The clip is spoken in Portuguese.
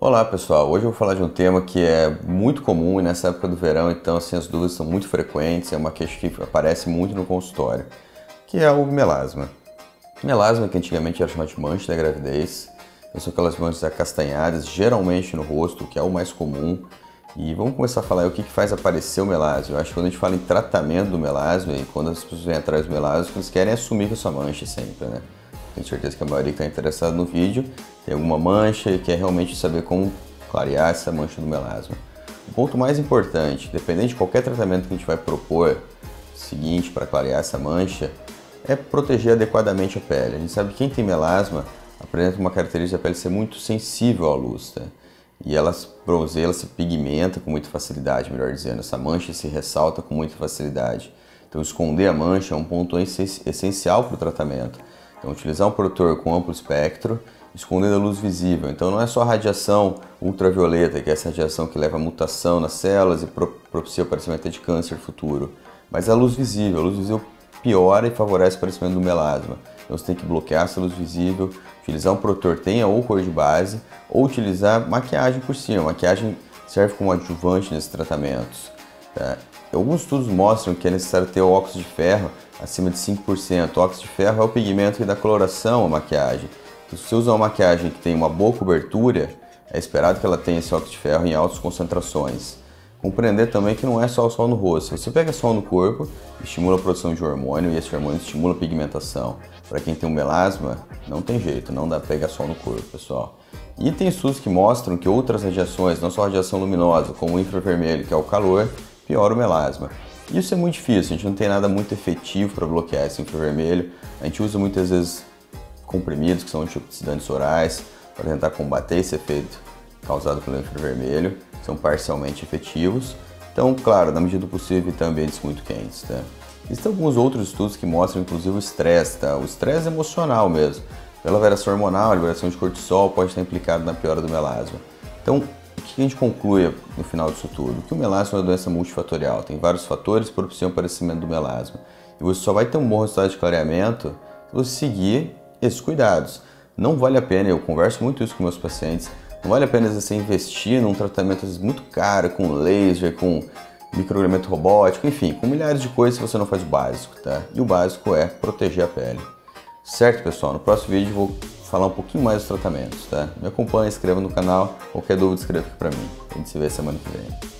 Olá pessoal, hoje eu vou falar de um tema que é muito comum nessa época do verão, então assim, as dúvidas são muito frequentes, é uma queixa que aparece muito no consultório, que é o melasma. Melasma, que antigamente era chamado de mancha da gravidez, então são aquelas manchas acastanhadas, geralmente no rosto, que é o mais comum. E vamos começar a falar o que, que faz aparecer o melasma. Eu acho que quando a gente fala em tratamento do melasma e quando as pessoas vêm atrás do melasma, eles querem assumir que é sua mancha sempre, né? Tenho certeza que a maioria está interessada no vídeo tem alguma mancha e quer realmente saber como clarear essa mancha do melasma. O ponto mais importante, dependente de qualquer tratamento que a gente vai propor, seguinte para clarear essa mancha, é proteger adequadamente a pele. A gente sabe que quem tem melasma apresenta uma característica da pele ser muito sensível à luz, tá? E ela bronzeia, ela se pigmenta com muita facilidade, melhor dizendo. Essa mancha se ressalta com muita facilidade. Então, esconder a mancha é um ponto essencial para o tratamento. Então, utilizar um protetor com amplo espectro, escondendo a luz visível. Então, não é só a radiação ultravioleta, que é essa radiação que leva a mutação nas células e propicia o aparecimento de câncer futuro, mas a luz visível. A luz visível piora e favorece o aparecimento do melasma. Então, você tem que bloquear essa luz visível, utilizar um protetor tenha ou cor de base, ou utilizar maquiagem por cima. A maquiagem serve como adjuvante nesses tratamentos. Tá? Alguns estudos mostram que é necessário ter óxido de ferro acima de 5%. O óxido de ferro é o pigmento que dá coloração à maquiagem. Então, se você usa uma maquiagem que tem uma boa cobertura, é esperado que ela tenha esse óxido de ferro em altas concentrações. Compreender também que não é só o sol no rosto. Você pega sol no corpo, estimula a produção de hormônio e esse hormônio estimula a pigmentação. Para quem tem um melasma, não tem jeito, não dá para pegar sol no corpo, pessoal. E tem estudos que mostram que outras radiações, não só radiação luminosa, como o infravermelho, que é o calor, piora o melasma. Isso é muito difícil, a gente não tem nada muito efetivo para bloquear esse infravermelho. A gente usa muitas vezes comprimidos que são antioxidantes orais para tentar combater esse efeito causado pelo infravermelho, são parcialmente efetivos. Então, claro, na medida do possível, evitar ambientes muito quentes. Tá? Existem alguns outros estudos que mostram, inclusive, o estresse, tá? o estresse emocional mesmo. Pela variação hormonal, a liberação de cortisol pode estar implicado na piora do melasma. Então, que a gente conclui no final disso tudo? Que o melasma é uma doença multifatorial, tem vários fatores que propiciam o aparecimento do melasma. E você só vai ter um bom resultado de clareamento se você seguir esses cuidados. Não vale a pena, eu converso muito isso com meus pacientes, não vale a pena você investir num tratamento muito caro, com laser, com microagulhamento robótico, enfim, com milhares de coisas se você não faz o básico, tá? E o básico é proteger a pele. Certo, pessoal? No próximo vídeo vou falar um pouquinho mais dos tratamentos, tá? Me acompanhe, inscreva no canal. Qualquer dúvida, escreva aqui pra mim. A gente se vê semana que vem.